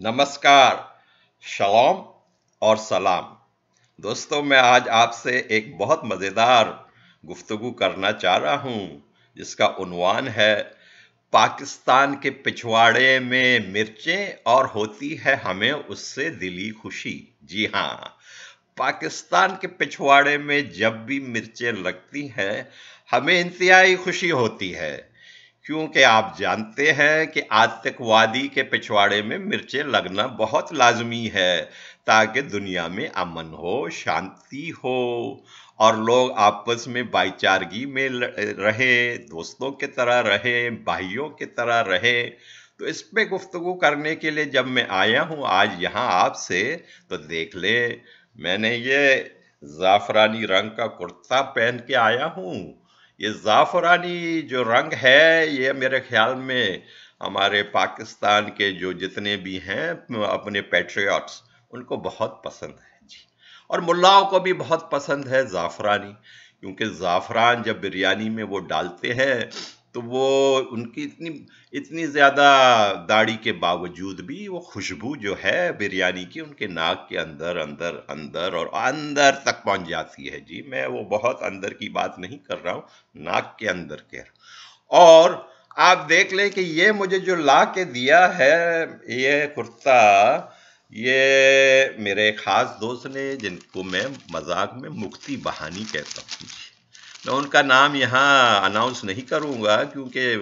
نمسکار، shalom اور سلام۔ دوستوں، میں آج آپ سے ایک بہت مزیدار گفتگو کرنا چاہ رہا ہوں، جس کا عنوان ہے، پاکستان کے پچھواڑے میں مرچیں اور ہوتی ہے ہمیں اس سے دلی خوشی۔ جی ہاں پاکستان کے پچھواڑے میں جب بھی مرچیں لگتی ہیں، ہمیں انتہائی خوشی ہوتی ہے۔ کیونکہ آپ جانتے ہیں کہ آج تک وادی کے پچھواڑے میں مرچیں لگنا بہت لازمی ہے تاکہ دنیا میں امن ہو، شانتی ہو اور لوگ آپس میں بھائی چارگی میں رہیں، دوستوں کے طرح رہیں، بھائیوں کے طرح رہیں۔ تو اس پہ گفتگو کرنے کے لیے جب میں آیا ہوں آج یہاں آپ سے، تو دیکھ لیں، میں نے یہ زعفرانی رنگ کا کرتا پہن کے آیا ہوں۔ یہ زعفرانی جو رنگ ہے، یہ میرے خیال میں ہمارے پاکستان کے جو جتنے بھی ہیں، اپنے پیٹریوٹس ان کو بہت پسند ہے جی۔ اور ملاؤں کو بھی بہت پسند ہے زعفرانی، کیونکہ زعفران جب بریانی میں وہ ڈالتے ہیں تو وہ ان کی اتنی اتنی زیادہ داڑھی کے باوجود بھی وہ خوشبو جو ہے بریانی کی ان کے ناک کے اندر اندر اندر اور اندر تک پہنچ جاتی ہے۔ جی میں وہ بہت اندر کی بات نہیں کر رہا ہوں، ناک کے اندر کہہ رہا ہوں اور آپ دیکھ لیں کہ یہ مجھے جو لا کے دیا ہے، یہ کرتا، یہ میرے خاص دوست نے، جن کو میں مذاق میں مکتی بہانی کہتا ہوں۔ میں ان کا نام یہاں اناؤنس نہیں کروں گا کیونکہ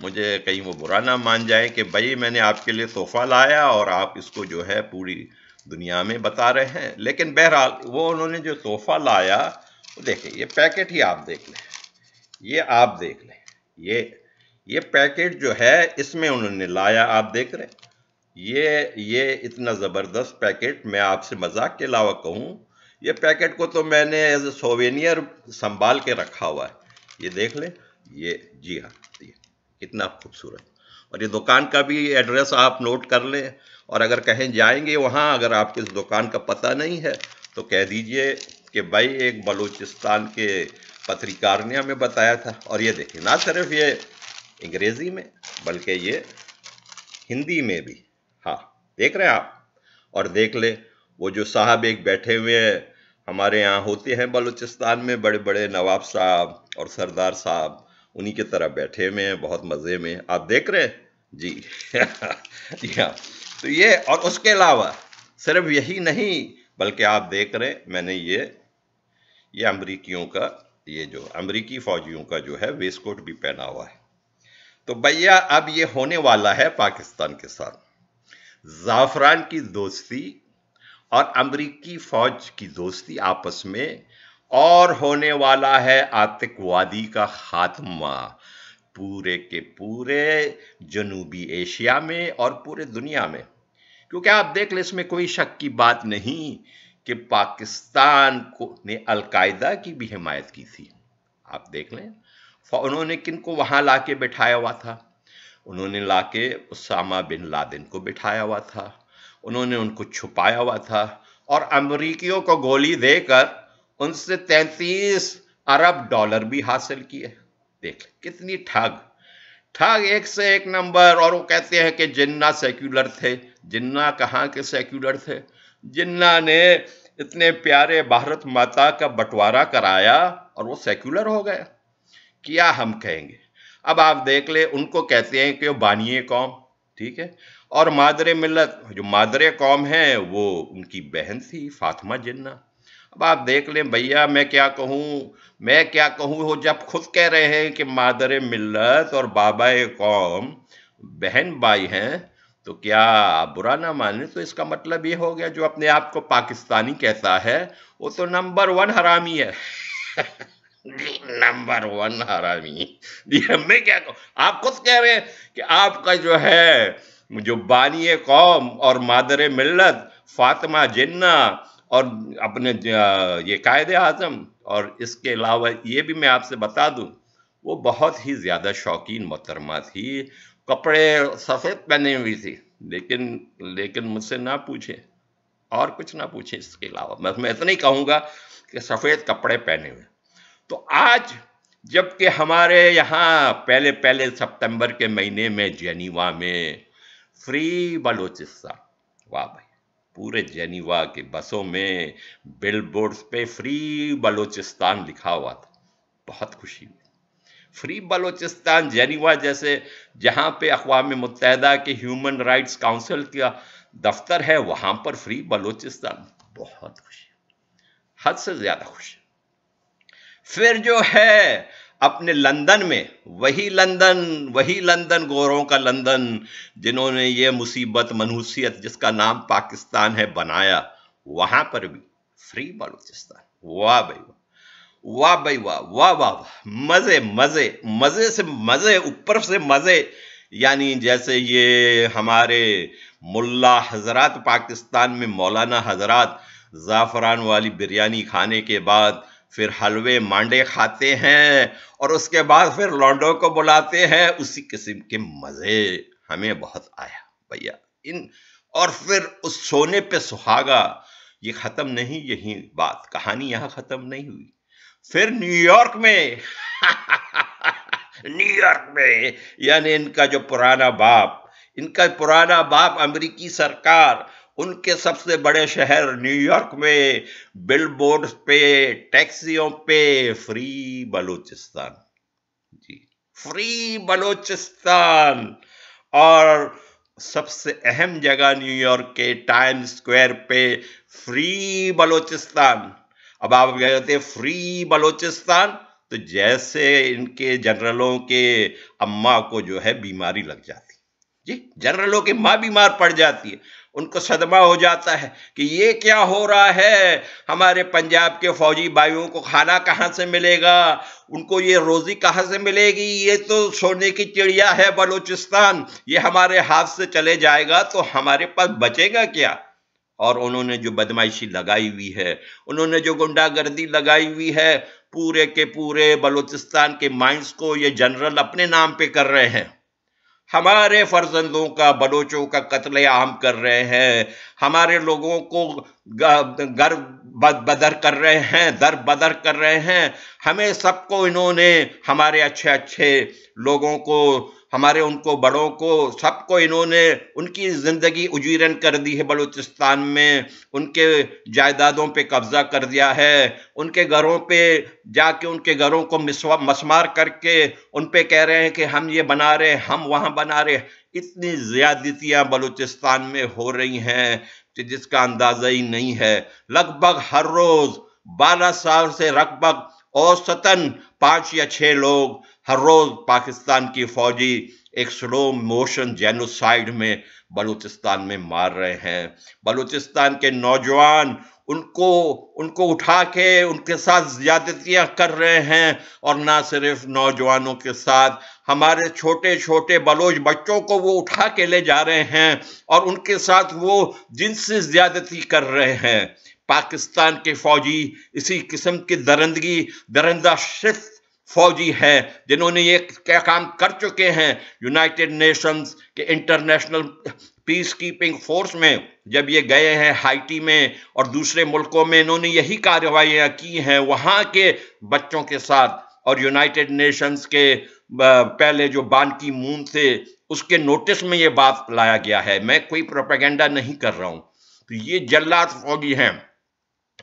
مجھے کہیں وہ برا نہ مان جائیں کہ بھائی میں نے آپ کے لیے تحفہ لایا اور آپ اس کو جو ہے پوری دنیا میں بتا رہے ہیں۔ لیکن بہرحال وہ انہوں نے جو تحفہ لایا، وہ دیکھیں، یہ پیکٹ ہی آپ دیکھ لیں۔ یہ آپ دیکھ لیں۔ یہ پیکٹ جو ہے، اس میں انہوں نے لایا، آپ دیکھ رہے ہیں۔ یہ یہ اتنا زبردست پیکٹ میں آپ سے مذاق کے علاوہ کہوں یہ پیکٹ کو تو میں نے ایز اے سووینئر سنبھال کے رکھا ہوا ہے۔ یہ دیکھ لیں۔ یہ جی ہاں کتنا خوبصورت۔ اور یہ دکان کا بھی ایڈریس آپ نوٹ کر لیں۔ اور اگر کہیں جائیں گے وہاں، اگر آپ کے اس دکان کا پتہ نہیں ہے، تو کہہ دیجیے کہ بھائی ایک بلوچستان کے پتریکارنیا میں بتایا تھا۔ اور یہ دیکھیں، نہ صرف یہ انگریزی میں، بلکہ یہ ہندی میں بھی۔ ہاں دیکھ رہے ہیں آپ۔ اور دیکھ لیں وہ جو صاحب ایک بیٹھے ہوئے ہیں، ہمارے یہاں ہوتے ہیں بلوچستان میں بڑے بڑے نواب صاحب اور سردار صاحب، انہی کی طرح بیٹھے ہوئے ہیں، بہت مزے میں۔ آپ دیکھ رہے ہیں؟ جی۔, جی ہاں۔ تو یہ، اور اس کے علاوہ صرف یہی نہیں، بلکہ آپ دیکھ رہے میں نے یہ یہ امریکیوں کا، یہ جو امریکی فوجیوں کا جو ہے، ویس کوٹ بھی پہنا ہوا ہے۔ تو بھیا، اب یہ ہونے والا ہے پاکستان کے ساتھ۔ زعفران کی دوستی اور امریکی فوج کی دوستی آپس میں، اور ہونے والا ہے آتک وادی کا خاتمہ۔ پورے کے پورے جنوبی ایشیا میں اور پورے دنیا میں۔ کیونکہ آپ دیکھ لیں، اس میں کوئی شک کی بات نہیں کہ پاکستان کو نے القاعدہ کی بھی حمایت کی تھی۔ آپ دیکھ لیں، انہوں نے کن کو وہاں لا کے بٹھایا ہوا تھا؟ انہوں نے لا کے اسامہ بن لادن کو بٹھایا ہوا تھا۔ انہوں نے ان کو چھپایا ہوا تھا اور امریکیوں کو گولی دے کر ان سے تینتیس ارب ڈالر بھی حاصل کیے دیکھ کتنی ٹھگ۔ ٹھگ ایک سے ایک نمبر اور وہ کہتے ہیں کہ جنہ سیکولر تھے۔ جنہ کہاں کے سیکولر تھے؟ جنہ نے اتنے پیارے بھارت ماتا کا بٹوارا کرایا اور وہ سیکولر ہو گیا کیا ہم کہیں گے؟ اب آپ دیکھ لیں، ان کو کہتے ہیں کہ وہ بانیے قوم، ٹھیک ہے؟ اور مادر ملت، جو مادر قوم ہیں، وہ ان کی بہن تھی، فاطمہ جنہ۔ اب آپ دیکھ لیں، بھیا، میں کیا کہوں؟ میں کیا کہوں؟ وہ جب خود کہہ رہے ہیں کہ مادر ملت اور بابا قوم بہن بھائی ہیں، تو کیا برا نہ مانے تو اس کا مطلب یہ ہو گیا، جو اپنے آپ کو پاکستانی کہتا ہے، وہ تو نمبر ون حرامی ہے۔ Number one حرامی۔ میں کیا کہوں؟ آپ خود کہہ رہے ہیں کہ آپ کا جو ہے جو بانی قوم اور مادر ملت، فاطمہ جنہ اور اپنے یہ قائد اعظم، اور اس کے علاوہ یہ بھی میں آپ سے بتا دوں، وہ بہت ہی زیادہ شوقین محترمہ تھی۔ کپڑے سفید پہنے ہوئی تھی، لیکن لیکن مجھ سے نہ پوچھیں اور کچھ نہ پوچھیں اس کے علاوہ۔ میں میں اتنا ہی کہوں گا کہ سفید کپڑے پہنے ہوئے۔ تو آج جبکہ ہمارے یہاں پہلے پہلے سپتمبر کے مہینے میں جینیوا میں فری بلوچستان واہ بھائی پورے جینیوا کے بسوں میں بل بورڈز پہ فری بلوچستان لکھا ہوا تھا بہت خوشی ہوئی فری بلوچستان جینیوا جیسے جہاں پہ اقوام متحدہ کے ہیومن رائٹس کاؤنسل کا دفتر ہے وہاں پر فری بلوچستان بہت خوشی حد سے زیادہ خوشی پھر جو ہے اپنے لندن میں، وہی لندن وہی لندن گوروں کا لندن، جنہوں نے یہ مصیبت، منحوسیت، جس کا نام پاکستان ہے، بنایا، وہاں پر بھی، فری بلوچستان، واہ بھائی واہ واہ بھائی واہ واہ واہ واہ، مزے مزے مزے سے مزے، اوپر سے مزے یعنی جیسے یہ ہمارے ملا حضرات پاکستان میں، مولانا حضرات زعفران والی بریانی کھانے کے بعد پھر حلوے مانڈے کھاتے ہیں اور اس کے بعد پھر لونڈو کو بلاتے ہیں، اسی قسم کے مزے ہمیں بہت آیا۔ بھیا، ان اور پھر اس سونے پہ سہاگا، یہ ختم نہیں، یہی بات، کہانی یہاں ختم نہیں ہوئی۔ پھر نیو یارک میں، نیو یارک میں یعنی ان کا جو پرانا باپ، ان کا پرانا باپ امریکی سرکار ان کے سب سے بڑے شہر نیو یارک میں بل بورڈ پہ، ٹیکسیوں پہ، فری بلوچستان۔ جی فری بلوچستان۔ اور سب سے اہم جگہ نیو یارک کے ٹائم سکوئر پہ فری بلوچستان۔ اب آپ کہتے فری بلوچستان، تو جیسے ان کے جنرلوں کے اماں کو جو ہے بیماری لگ جاتی۔ جی جنرلوں کی ماں بیمار پڑ جاتی ہے۔ ان کو صدمہ ہو جاتا ہے کہ یہ کیا ہو رہا ہے؟ ہمارے پنجاب کے فوجی بھائیوں کو کھانا کہاں سے ملے گا؟ ان کو یہ روزی کہاں سے ملے گی؟ یہ تو سونے کی چڑیا ہے بلوچستان، یہ ہمارے ہاتھ سے چلے جائے گا تو ہمارے پاس بچے گا کیا؟ اور انہوں نے جو بدمائشی لگائی ہوئی ہے، انہوں نے جو گنڈا گردی لگائی ہوئی ہے، پورے کے پورے بلوچستان کے مائنڈز کو یہ جنرل اپنے نام پہ کر رہے ہیں۔ ہمارے فرزندوں کا، بلوچوں کا قتل عام کر رہے ہیں۔ ہمارے لوگوں کو گر بدر کر رہے ہیں، در بدر کر رہے ہیں۔ ہمیں سب کو انہوں نے، ہمارے اچھے اچھے لوگوں کو ہمارے ان کو بڑوں کو سب کو انہوں نے ان کی زندگی اجیرن کر دی ہے بلوچستان میں۔ ان کے جائیدادوں پہ قبضہ کر دیا ہے۔ ان کے گھروں پہ جا کے ان کے گھروں کو مسمار کر کے ان پہ کہہ رہے ہیں کہ ہم یہ بنا رہے ہم وہاں بنا رہے اتنی زیادتیاں بلوچستان میں ہو رہی ہیں کہ جس کا اندازہ ہی نہیں ہے۔ لگ بھگ ہر روز بارہ سال سے لگ بھگ اوسطن پانچ یا چھ لوگ ہر روز پاکستان کی فوجی ایک سلو موشن جینوسائیڈ میں بلوچستان میں مار رہے ہیں۔ بلوچستان کے نوجوان ان کو ان کو اٹھا کے ان کے ساتھ زیادتیاں کر رہے ہیں اور نہ صرف نوجوانوں کے ساتھ، ہمارے چھوٹے چھوٹے بلوچ بچوں کو وہ اٹھا کے لے جا رہے ہیں اور ان کے ساتھ وہ جن سے زیادتی کر رہے ہیں۔ پاکستان کے فوجی اسی قسم کی درندگی، درندہ شفت فوجی ہیں جنہوں نے یہ کیا کام کر چکے ہیں۔ یونائٹڈ نیشنز کے انٹرنیشنل پیس کیپنگ فورس میں جب یہ گئے ہیں ہائٹی میں اور دوسرے ملکوں میں، انہوں نے یہی کارروائیاں کی ہیں وہاں کے بچوں کے ساتھ۔ اور یونائٹڈ نیشنز کے پہلے جو بان کی مون تھے، اس کے نوٹس میں یہ بات لایا گیا ہے۔ میں کوئی پروپیگنڈا نہیں کر رہا ہوں۔ تو یہ جلات فوجی ہیں۔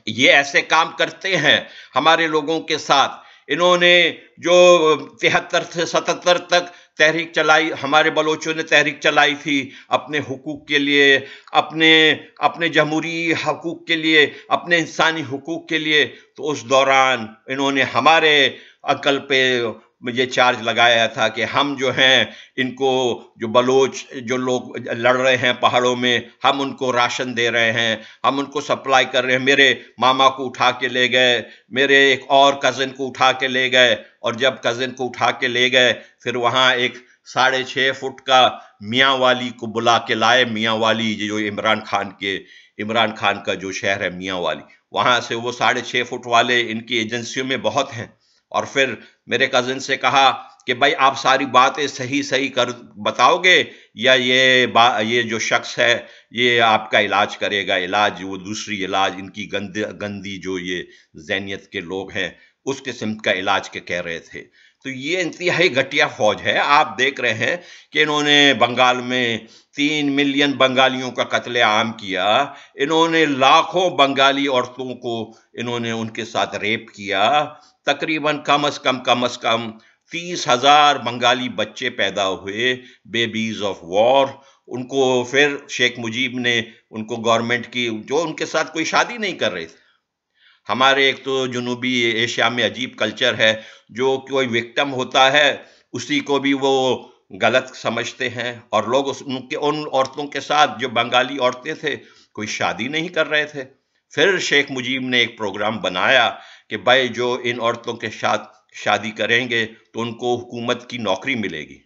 یہ ایسے کام کرتے ہیں ہمارے لوگوں کے ساتھ۔ انہوں نے جو تہتر سے ستتر تک تحریک چلائی، ہمارے بلوچوں نے تحریک چلائی تھی اپنے حقوق کے لیے، اپنے اپنے جمہوری حقوق کے لیے، اپنے انسانی حقوق کے لیے۔ تو اس دوران انہوں نے ہمارے عقل پہ یہ چارج لگایا تھا کہ ہم جو ہیں، ان کو جو بلوچ جو لوگ لڑ رہے ہیں پہاڑوں میں، ہم ان کو راشن دے رہے ہیں، ہم ان کو سپلائی کر رہے ہیں۔ میرے ماما کو اٹھا کے لے گئے، میرے ایک اور کزن کو اٹھا کے لے گئے۔ اور جب کزن کو اٹھا کے لے گئے، پھر وہاں ایک ساڑھے چھ فٹ کا میاں والی کو بلا کے لائے۔ میاں والی جو عمران خان کے، عمران خان کا جو شہر ہے میاں والی، وہاں سے وہ ساڑھے چھ فٹ والے ان کی ایجنسیوں میں بہت ہیں۔ اور پھر میرے کزن سے کہا کہ بھائی آپ ساری باتیں صحیح صحیح کر بتاؤ گے یا یہ با، یہ جو شخص ہے، یہ آپ کا علاج کرے گا، علاج وہ دوسری علاج، ان کی گند، گندی جو یہ ذہنیت کے لوگ ہیں، اس قسم کا علاج کے کہہ رہے تھے۔ تو یہ انتہائی گھٹیا فوج ہے۔ آپ دیکھ رہے ہیں کہ انہوں نے بنگال میں تین ملین بنگالیوں کا قتل عام کیا۔ انہوں نے لاکھوں بنگالی عورتوں کو انہوں نے ان کے ساتھ ریپ کیا۔ تقریباً کم از کم کم از کم تیس ہزار بنگالی بچے پیدا ہوئے بیبیز آف وار ان کو پھر شیخ مجیب نے، ان کو گورنمنٹ کی، جو ان کے ساتھ کوئی شادی نہیں کر رہے تھے۔ ہمارے ایک تو جنوبی ایشیا میں عجیب کلچر ہے، جو کوئی وکٹم ہوتا ہے، اسی کو بھی وہ غلط سمجھتے ہیں۔ اور لوگ ان کے، ان عورتوں کے ساتھ جو بنگالی عورتیں تھے، کوئی شادی نہیں کر رہے تھے۔ پھر شیخ مجیب نے ایک پروگرام بنایا کہ بھائی جو ان عورتوں کے ساتھ شادی کریں گے تو ان کو حکومت کی نوکری ملے گی۔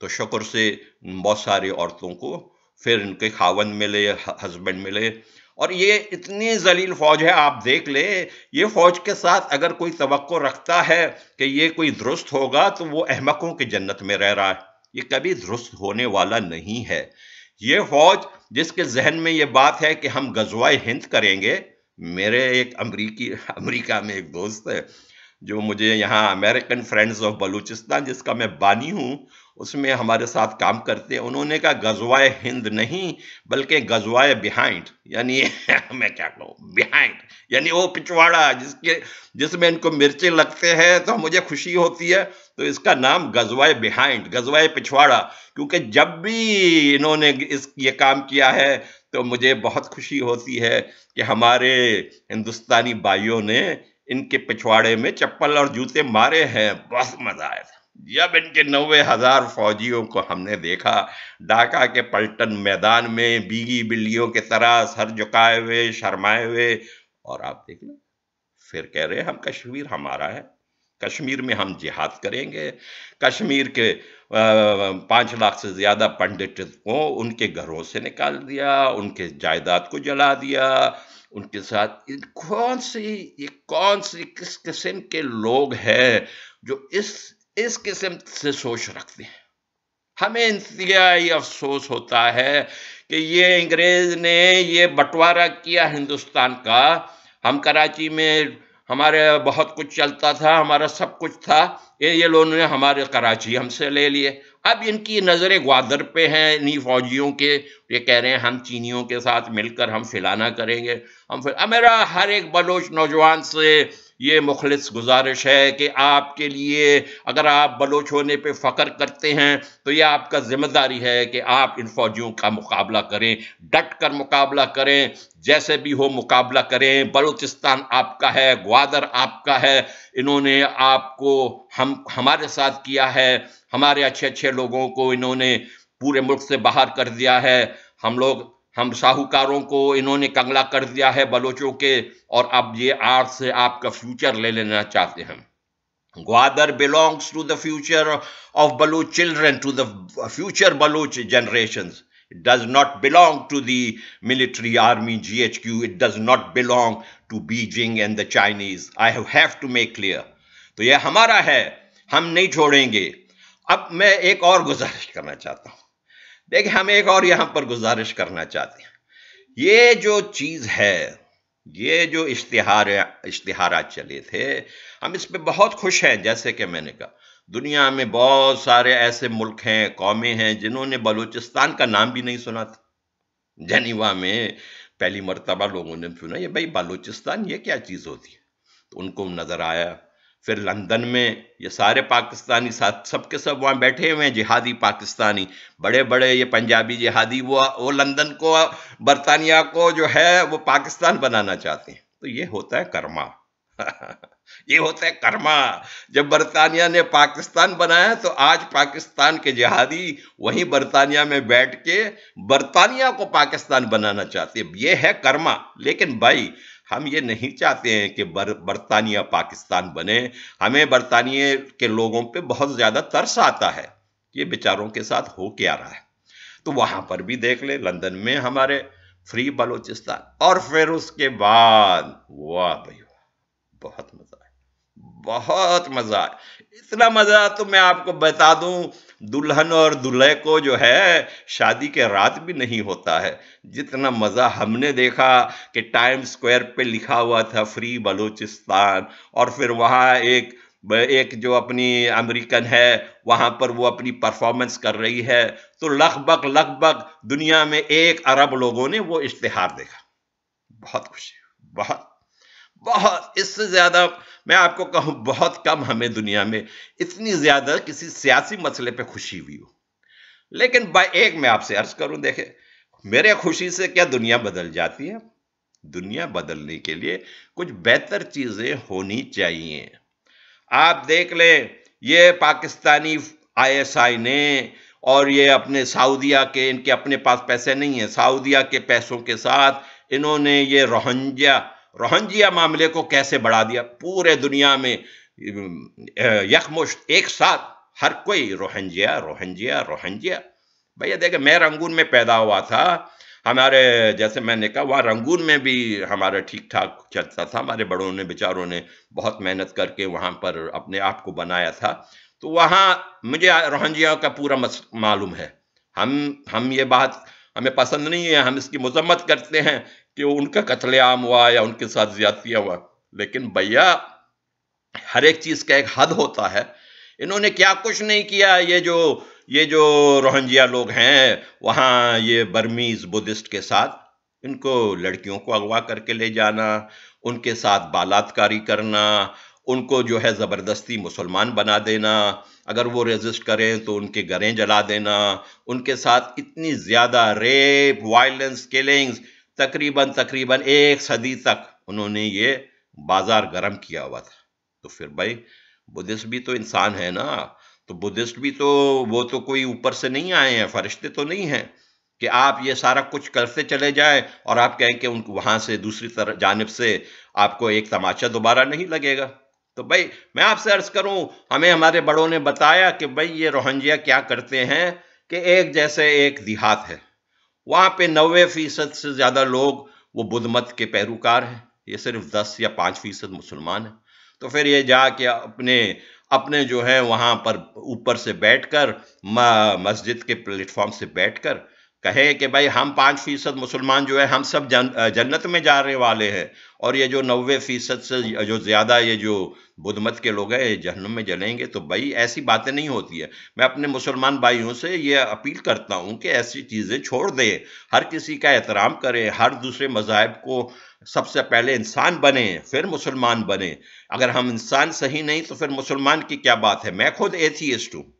تو شکر سے بہت سارے عورتوں کو پھر ان کے خاون ملے، ہسبینڈ ملے۔ اور یہ اتنی ذلیل فوج ہے، آپ دیکھ لے یہ فوج کے ساتھ اگر کوئی توقع رکھتا ہے کہ یہ کوئی درست ہوگا تو وہ احمقوں کی جنت میں رہ رہا ہے۔ یہ کبھی درست ہونے والا نہیں ہے۔ یہ فوج جس کے ذہن میں یہ بات ہے کہ ہم غزوہ ہند کریں گے، میرے ایک امریکی، امریکہ میں ایک دوست ہے جو مجھے یہاں امریکن فرینڈز آف بلوچستان جس کا میں بانی ہوں اس میں ہمارے ساتھ کام کرتے ہیں۔ انہوں نے کہا گزوائے ہند نہیں، بلکہ گزوائے بیہائنڈ یعنی میں کیا کہوں؟ بیہائنڈ یعنی وہ پچھواڑا جس کے، جس میں ان کو مرچیں لگتے ہیں تو مجھے خوشی ہوتی ہے۔ تو اس کا نام گزوائے بیہائنڈ گزوائے پچھواڑا کیونکہ جب بھی انہوں نے اس، یہ کام کیا ہے تو مجھے بہت خوشی ہوتی ہے کہ ہمارے ہندوستانی بھائیوں نے ان کے پچھواڑے میں چپل اور جوتے مارے ہیں۔ بہت مزہ آیا تھا۔ جب ان کے نوے ہزار فوجیوں کو ہم نے دیکھا۔ ڈاکہ کے پلٹن میدان میں بیگی بلیوں کے طرح سر جکائے ہوئے، شرمائے ہوئے۔ اور آپ دیکھ لیں، پھر کہہ رہے ہم کشمیر ہمارا ہے۔ کشمیر میں ہم جہاد کریں گے۔ کشمیر کے پانچ لاکھ سے زیادہ پنڈت کو ان کے گھروں سے نکال دیا، ان کے جائیداد کو جلا دیا۔ ان کے ساتھ کون سی، یہ کون سی کس قسم کے لوگ ہیں جو اس اس قسم سے سوچ رکھتے ہیں۔ ہمیں انتہائی افسوس ہوتا ہے کہ یہ انگریز نے یہ بٹوارہ کیا ہندوستان کا۔ ہم کراچی میں ہمارے بہت کچھ چلتا تھا، ہمارا سب کچھ تھا۔ یہ لوگوں نے ہمارے کراچی ہم سے لے لیے۔ اب ان کی نظریں گوادر پہ ہیں انہی فوجیوں کے یہ کہہ رہے ہیں، ہم چینیوں کے ساتھ مل کر ہم فلانا کریں گے۔ ہم میرا ہر ایک بلوچ نوجوان سے یہ مخلص گزارش ہے کہ آپ کے لیے اگر آپ بلوچ ہونے پہ فخر کرتے ہیں تو یہ آپ کا ذمہ داری ہے کہ آپ ان فوجیوں کا مقابلہ کریں، ڈٹ کر مقابلہ کریں، جیسے بھی ہو مقابلہ کریں۔ بلوچستان آپ کا ہے، گوادر آپ کا ہے۔ انہوں نے آپ کو ہم، ہمارے ساتھ کیا ہے۔ ہمارے اچھے اچھے لوگوں کو انہوں نے پورے ملک سے باہر کر دیا ہے۔ ہم لوگ ہم ساہوکاروں کو انہوں نے کنگلا کر دیا ہے بلوچوں کے، اور اب یہ آرٹ سے آپ کا فیوچر لے لینا چاہتے ہیں۔ Gwadar belongs to the future of Baloch children to the future Baloch generation does not belong to the military army G H Q it does not belong to Beijing and the Chinese I have to make clear تو یہ ہمارا ہے، ہم نہیں چھوڑیں گے۔ اب میں ایک اور گزارش کرنا چاہتا ہوں۔ دیکھیں، ہم ایک اور یہاں پر گزارش کرنا چاہتے ہیں۔ یہ جو چیز ہے، یہ جو اشتہار اشتہارات چلے تھے، ہم اس پہ بہت خوش ہیں۔ جیسے کہ میں نے کہا، دنیا میں بہت سارے ایسے ملک ہیں، قومیں ہیں، جنہوں نے بلوچستان کا نام بھی نہیں سنا تھا۔ جنیوا میں پہلی مرتبہ لوگوں نے سنا، یہ بھائی بلوچستان یہ کیا چیز ہوتی ہے؟ تو ان کو نظر آیا پھر لندن میں یہ سارے پاکستانی ساتھ سب کے سب وہاں بیٹھے ہوئے ہیں، جہادی پاکستانی۔ بڑے بڑے یہ پنجابی جہادی، وہ وہ لندن کو، برطانیہ کو جو ہے، وہ پاکستان بنانا چاہتے ہیں۔ تو یہ ہوتا ہے کرما۔ یہ ہوتا ہے کرما۔ جب برطانیہ نے پاکستان بنایا تو آج پاکستان کے جہادی وہیں برطانیہ میں بیٹھ کے برطانیہ کو پاکستان بنانا چاہتے ہیں۔ یہ ہے کرما۔ لیکن بھائی ہم یہ نہیں چاہتے ہیں کہ برطانیہ پاکستان بنے۔ ہمیں برطانیہ کے لوگوں پہ بہت زیادہ ترس آتا ہے یہ بیچاروں کے ساتھ ہو کیا رہا ہے۔ تو وہاں پر بھی دیکھ لے لندن میں ہمارے فری بلوچستان۔ اور پھر اس کے بعد، واہ بھائی بہت مزہ ہے بہت مزہ ہے اتنا مزہ تو میں آپ کو بتا دوں دلہن اور دلہے کو جو ہے شادی کے رات بھی نہیں ہوتا ہے۔ جتنا مزہ ہم نے دیکھا کہ ٹائم سکوائر پہ لکھا ہوا تھا فری بلوچستان اور پھر وہاں ایک ایک جو اپنی امریکن ہے، وہاں پر وہ اپنی پرفارمنس کر رہی ہے۔ تو لگ بھگ لگ بھگ دنیا میں ایک ارب لوگوں نے وہ اشتہار دیکھا۔ بہت خوشی، بہت بہت، اس سے زیادہ میں آپ کو کہوں، بہت کم ہمیں دنیا میں اتنی زیادہ کسی سیاسی مسئلے پہ خوشی ہوئی ہو۔ لیکن با ایک میں آپ سے عرض کروں، دیکھیں، میرے خوشی سے کیا دنیا بدل جاتی ہے؟ دنیا بدلنے کے لیے کچھ بہتر چیزیں ہونی چاہیے۔ آپ دیکھ لیں، یہ پاکستانی آئی ایس آئی نے اور یہ اپنے سعودیہ کے، ان کے اپنے پاس پیسے نہیں ہیں، سعودیہ کے پیسوں کے ساتھ انہوں نے یہ روہنجیا روہنجیا معاملے کو کیسے بڑھا دیا؟ پورے دنیا میں یکمشت ایک ساتھ ہر کوئی روہنجیا روہنجیا روہنجیا بھیا دیکھیں، میں رنگون میں پیدا ہوا تھا۔ ہمارے، جیسے میں نے کہا، وہاں رنگون میں بھی ہمارا ٹھیک ٹھاک چلتا تھا۔ ہمارے بڑوں نے، بیچاروں نے بہت محنت کر کے وہاں پر اپنے آپ کو بنایا تھا۔ تو وہاں مجھے روہنجیا کا پورا معلوم ہے۔ ہم ہم یہ بات ہمیں پسند نہیں ہے، ہم اس کی مذمت کرتے ہیں کہ ان کا قتل عام ہوا یا ان کے ساتھ زیادتیاں ہوا۔ لیکن بھیا، ہر ایک چیز کا ایک حد ہوتا ہے۔ انہوں نے کیا کچھ نہیں کیا، یہ جو یہ جو روہنجیا لوگ ہیں، وہاں یہ برمیز بدھسٹ کے ساتھ ان کو لڑکیوں کو اغوا کر کے لے جانا، ان کے ساتھ بالاتکاری کرنا، ان کو جو ہے زبردستی مسلمان بنا دینا۔ اگر وہ ریزسٹ کریں تو ان کے گھریں جلا دینا۔ ان کے ساتھ اتنی زیادہ ریپ، وائلنس، کلنگز تقریباً تقریباً ایک صدی تک انہوں نے یہ بازار گرم کیا ہوا تھا۔ تو پھر بھائی، بدھسٹ بھی تو انسان ہے نا۔ تو بدھسٹ بھی تو، وہ تو کوئی اوپر سے نہیں آئے ہیں، فرشتے تو نہیں ہیں کہ آپ یہ سارا کچھ کرتے چلے جائیں اور آپ کہیں کہ ان کو وہاں سے دوسری طرح، جانب سے آپ کو ایک تماچا دوبارہ نہیں لگے گا۔ تو بھائی، میں آپ سے عرض کروں، ہمیں ہمارے بڑوں نے بتایا کہ بھائی، یہ روہنجیا کیا کرتے ہیں کہ ایک جیسے ایک دیہات ہے۔ وہاں پہ نوے فیصد سے زیادہ لوگ وہ بدھ مت کے پیروکار ہیں۔ یہ صرف دس یا پانچ فیصد مسلمان ہیں۔ تو پھر یہ جا کے اپنے اپنے جو ہیں وہاں پر اوپر سے بیٹھ کر مسجد کے پلیٹ فارم سے بیٹھ کر کہے کہ بھائی ہم پانچ فیصد مسلمان جو ہے ہم سب جنت میں جانے والے ہیں اور یہ جو نوے فیصد سے جو زیادہ یہ جو بدھ مت کے لوگ ہیں یہ جہنم میں جلیں گے تو بھائی ایسی باتیں نہیں ہوتی ہے میں اپنے مسلمان بھائیوں سے یہ اپیل کرتا ہوں کہ ایسی چیزیں چھوڑ دیں۔ ہر کسی کا احترام کریں، ہر دوسرے مذاہب کو سب سے پہلے انسان بنے پھر مسلمان بنے اگر ہم انسان صحیح نہیں تو پھر مسلمان کی کیا بات ہے؟ میں خود ایتھیسٹ ہوں۔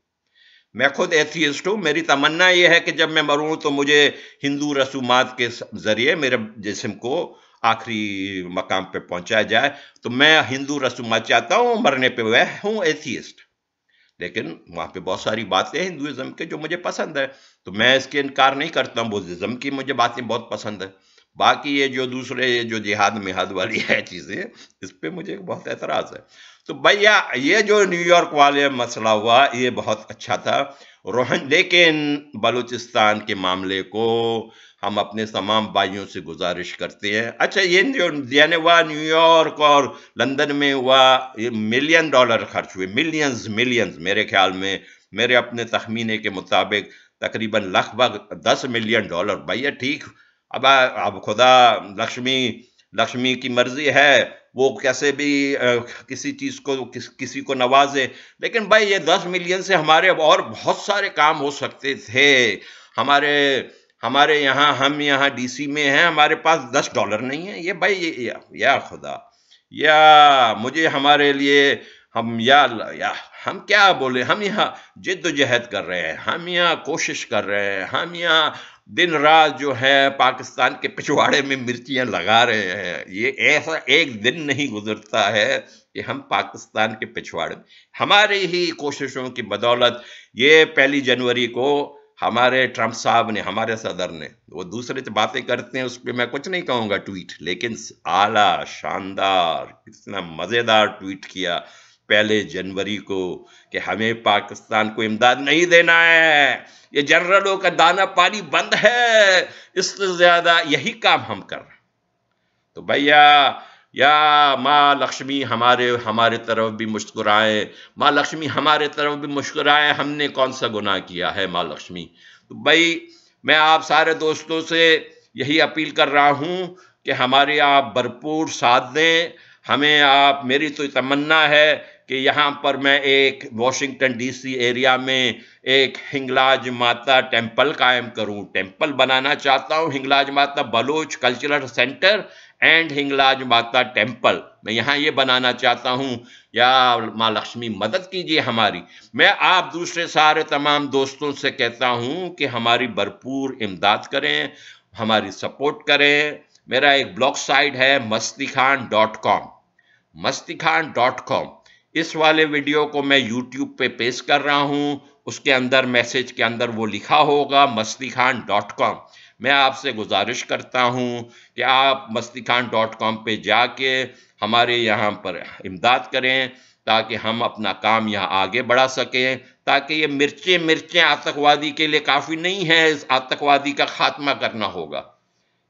میں خود ایتھیسٹ ہوں، میری تمنا یہ ہے کہ جب میں مروں تو مجھے ہندو رسومات کے ذریعے میرے جسم کو آخری مقام پہ پہنچایا جائے۔ تو میں ہندو رسومات چاہتا ہوں، مرنے پہ وہ ہوں ایتھیسٹ۔ لیکن وہاں پہ بہت ساری باتیں ہیں ہندوازم کے جو مجھے پسند ہے تو میں اس کے انکار نہیں کرتا ہوں بدھزم کی مجھے باتیں بہت پسند ہے باقی یہ جو دوسرے، جو جہاد محاد والی ہے چیزیں، اس پہ مجھے بہت اعتراض ہے۔ تو بھیا، یہ جو نیو یارک والے مسئلہ ہوا، یہ بہت اچھا تھا۔ روہن، لیکن بلوچستان کے معاملے کو ہم اپنے تمام بھائیوں سے گزارش کرتے ہیں۔ اچھا یہ جو یعنی ہوا نیو یارک اور لندن میں ہوا، یہ ملین ڈالر خرچ ہوئے۔ ملینز ملینز میرے خیال میں، میرے اپنے تخمینے کے مطابق تقریباً لگ بھگ دس ملین ڈالر بھیا، ٹھیک۔ اب اب خدا، لکشمی لکشمی کی مرضی ہے، وہ کیسے بھی کسی چیز کو کسی کو نوازے۔ لیکن بھائی، یہ دس ملین سے ہمارے اور بہت سارے کام ہو سکتے تھے۔ ہمارے ہمارے یہاں، ہم یہاں ڈی سی میں ہیں، ہمارے پاس دس ڈالر نہیں ہیں۔ یہ بھائی یا خدا، یا مجھے ہمارے لیے ہم یا یا ہم کیا بولے؟ ہم یہاں جد و جہد کر رہے ہیں، ہم یہاں کوشش کر رہے ہیں، ہم یہاں دن رات جو ہے پاکستان کے پچھواڑے میں مرچیاں لگا رہے ہیں۔ یہ ایسا ایک دن نہیں گزرتا ہے کہ ہم پاکستان کے پچھواڑے میں۔ ہماری ہی کوششوں کی بدولت یہ پہلی جنوری کو ہمارے ٹرمپ صاحب نے، ہمارے صدر نے، وہ دوسرے سے باتیں کرتے ہیں، اس پہ میں کچھ نہیں کہوں گا ٹویٹ، لیکن اعلیٰ شاندار، اتنا مزیدار ٹویٹ کیا۔ پہلے جنوری کو کہ ہمیں پاکستان کو امداد نہیں دینا ہے۔ یہ جنرلوں کا دانا پانی بند ہے، اس سے زیادہ یہی کام ہم کر رہے ہیں۔ تو بھیا، یا ماں لکشمی ہمارے ہمارے طرف بھی مسکرائے ماں لکشمی ہمارے طرف بھی مسکرائے ہم نے کون سا گناہ کیا ہے ماں لکشمی؟ تو بھائی، میں آپ سارے دوستوں سے یہی اپیل کر رہا ہوں کہ ہمارے آپ بھرپور ساتھ دیں۔ ہمیں آپ، میری تو تمنا ہے کہ یہاں پر میں ایک واشنگٹن ڈی سی ایریا میں ایک ہنگلاج ماتا ٹیمپل قائم کروں۔ ٹیمپل بنانا چاہتا ہوں، Hinglaj Mata Baloch cultural centre and Hinglaj Mata temple. میں یہاں یہ بنانا چاہتا ہوں۔ یا ماں لکشمی، مدد کیجیے ہماری۔ میں آپ دوسرے سارے تمام دوستوں سے کہتا ہوں کہ ہماری بھرپور امداد کریں، ہماری سپورٹ کریں۔ میرا ایک بلاگ سائٹ ہے مستی خان ڈاٹ کام۔ مستی خان ڈاٹ کام۔ اس والے ویڈیو کو میں یوٹیوب پہ پیش کر رہا ہوں۔ اس کے اندر میسیج کے اندر وہ لکھا ہوگا، مستی خان ڈاٹ کام۔ میں آپ سے گزارش کرتا ہوں کہ آپ مستی خان ڈاٹ کام پہ جا کے ہمارے یہاں پر امداد کریں تاکہ ہم اپنا کام یہاں آگے بڑھا سکیں، تاکہ یہ مرچیں مرچیں آتکوادی کے لیے کافی نہیں ہیں، اس آتکوادی کا خاتمہ کرنا ہوگا۔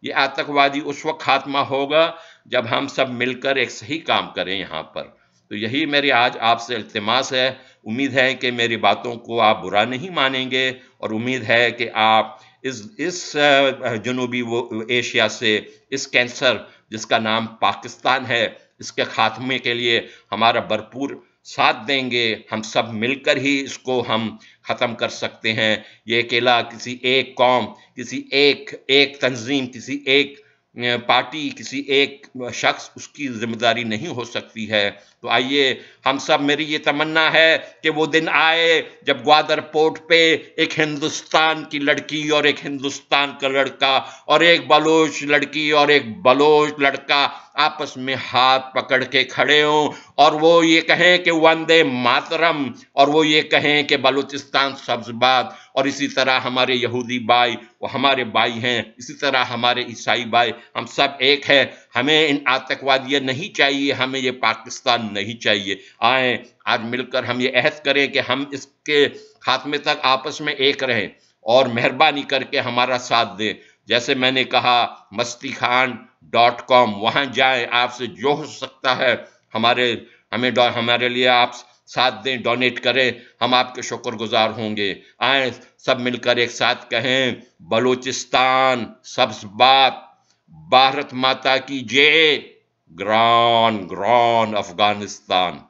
یہ آتکوادی اس وقت خاتمہ ہوگا جب ہم سب مل کر ایک صحیح کام کریں یہاں پر۔ تو یہی میری آج آپ سے التماس ہے۔ امید ہے کہ میری باتوں کو آپ برا نہیں مانیں گے اور امید ہے کہ آپ اس اس جنوبی ایشیا سے اس کینسر جس کا نام پاکستان ہے، اس کے خاتمے کے لیے ہمارا بھرپور ساتھ دیں گے۔ ہم سب مل کر ہی اس کو ہم ختم کر سکتے ہیں۔ یہ اکیلا کسی ایک قوم، کسی ایک ایک تنظیم، کسی ایک پارٹی کسی ایک شخص اس کی ذمہ داری نہیں ہو سکتی ہے تو آئیے، ہم سب میری یہ تمنا ہے کہ وہ دن آئے جب گوادر پورٹ پہ ایک ہندوستان کی لڑکی اور ایک ہندوستان کا لڑکا اور ایک بلوچ لڑکی اور ایک بلوچ لڑکا آپس میں ہاتھ پکڑ کے کھڑے ہوں اور وہ یہ کہیں کہ وندے ماترم اور وہ یہ کہیں کہ بلوچستان سبز بات اور اسی طرح ہمارے یہودی بھائی وہ ہمارے بھائی ہیں، اسی طرح ہمارے عیسائی بھائی ہم سب ایک ہیں، ہمیں ان آتکوادیہ نہیں چاہیے، ہمیں یہ پاکستان نہیں چاہیے۔ آئیں، آج مل کر ہم یہ عہد کریں کہ ہم اس کے خاتمے تک آپس میں ایک رہیں اور مہربانی کر کے ہمارا ساتھ دیں۔ جیسے میں نے کہا، مستی خان ڈاٹ کام، وہاں جائیں، آپ سے جو ہو سکتا ہے ہمارے، ہمیں ہمارے لیے آپ ساتھ دیں، ڈونیٹ کریں، ہم آپ کے شکر گزار ہوں گے۔ آئیں، سب مل کر ایک ساتھ کہیں، بلوچستان، سبز بات، بھارت ماتا کی جے۔ Grand, Grand Afghanistan.